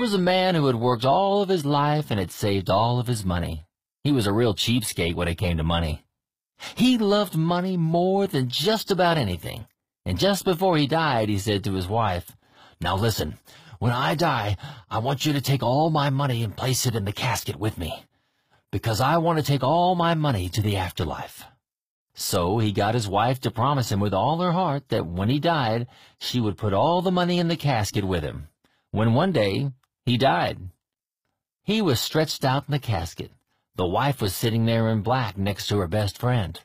was a man who had worked all of his life and had saved all of his money. He was a real cheapskate when it came to money. He loved money more than just about anything. And just before he died, he said to his wife, Now listen, when I die, I want you to take all my money and place it in the casket with me, because I want to take all my money to the afterlife. So he got his wife to promise him with all her heart that when he died, she would put all the money in the casket with him. When one day, he died. He was stretched out in the casket. The wife was sitting there in black next to her best friend.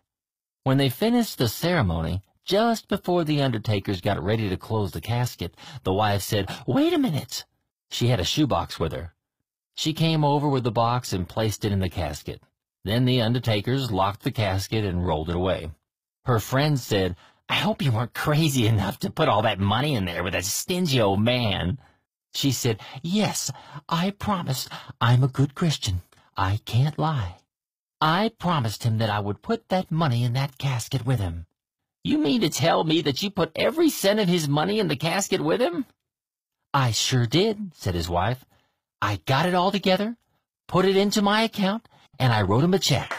When they finished the ceremony, just before the undertakers got ready to close the casket, the wife said, Wait a minute. She had a shoebox with her. She came over with the box and placed it in the casket. Then the undertakers locked the casket and rolled it away. Her friend said, I hope you weren't crazy enough to put all that money in there with a stingy old man. She said, Yes, I promised. I'm a good Christian. I can't lie. I promised him that I would put that money in that casket with him. You mean to tell me that you put every cent of his money in the casket with him? I sure did, said his wife. I got it all together, put it into my account, and I wrote him a check.